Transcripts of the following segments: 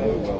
So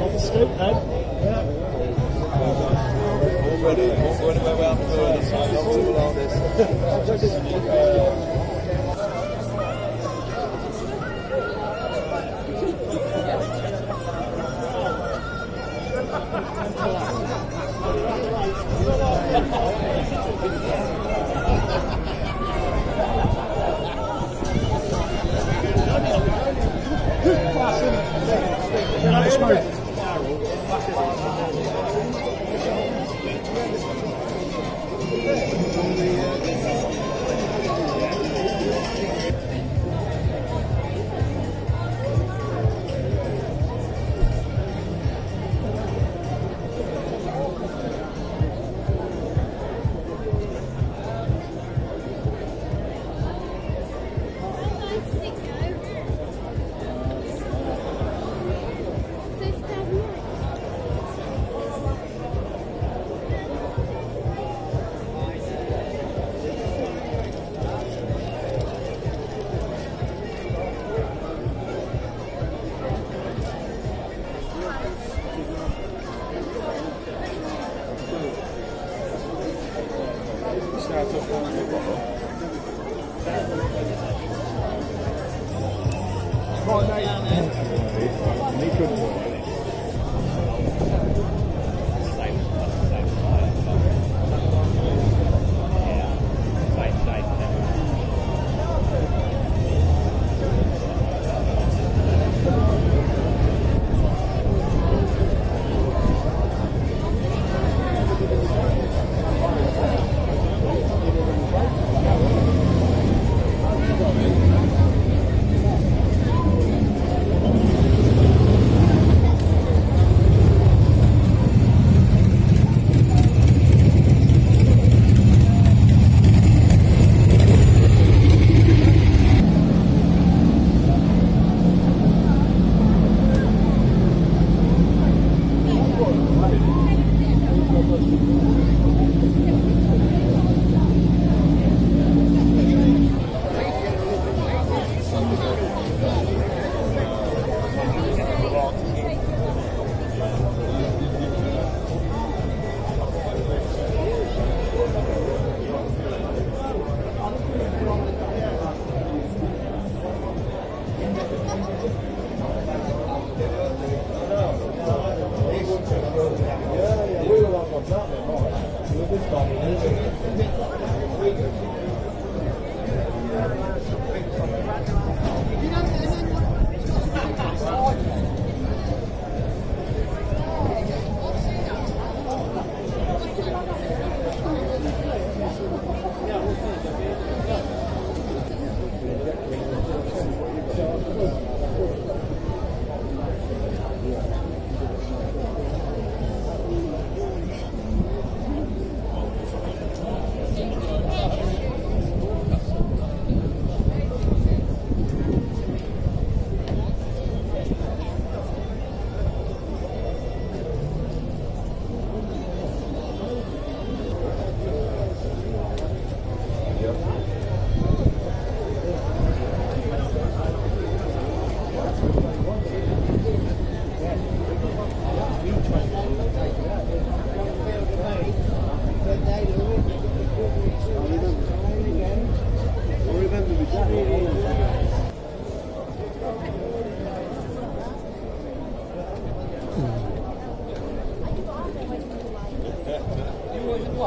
On the scoop. Yeah. Already, already we're out the door. to do all this. He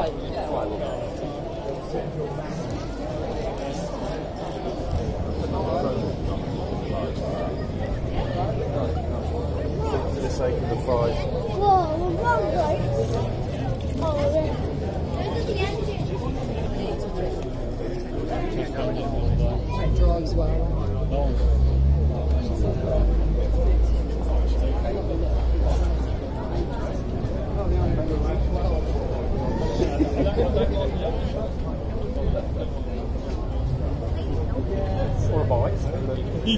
이것 도.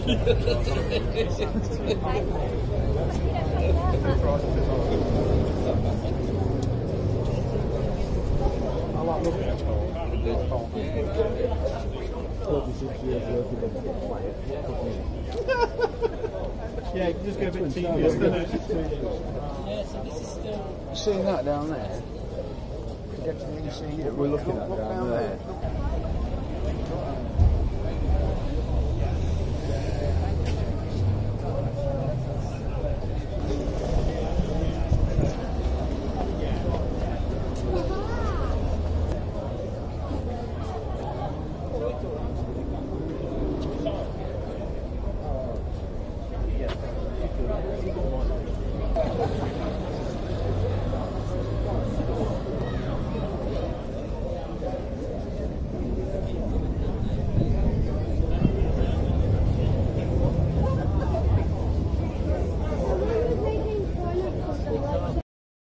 Yeah, just go a bit tedious, doesn't it? Seeing that down there, to get to the ECU. We're looking at Look down down there.